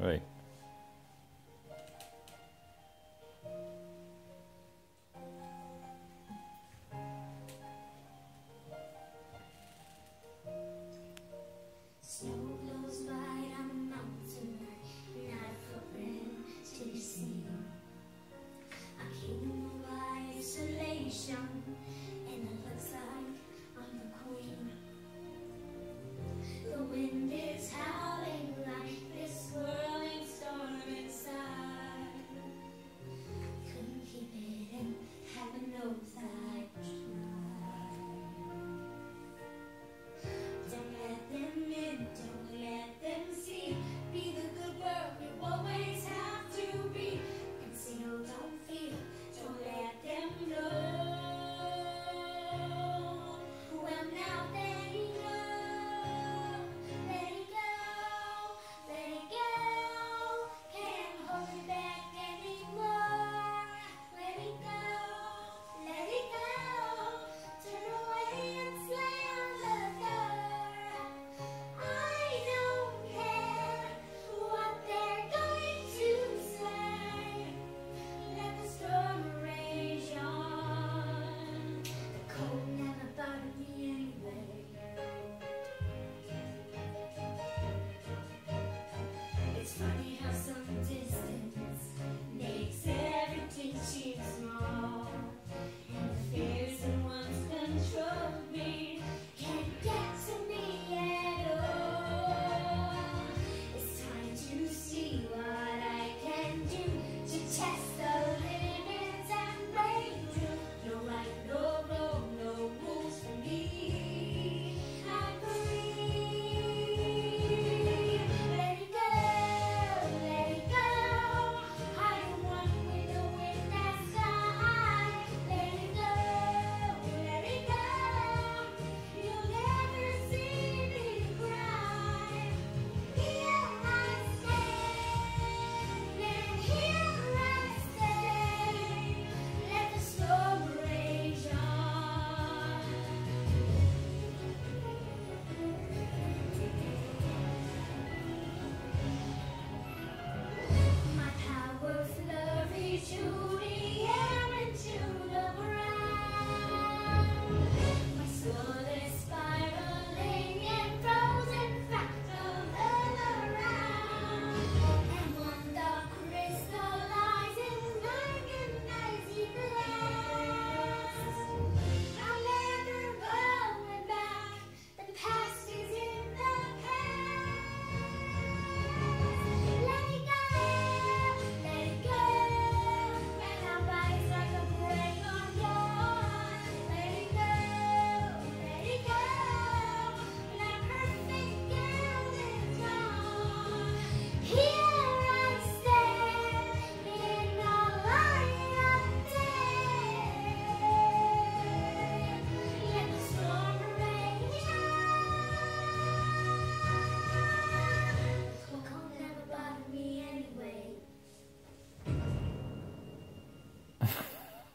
Oi.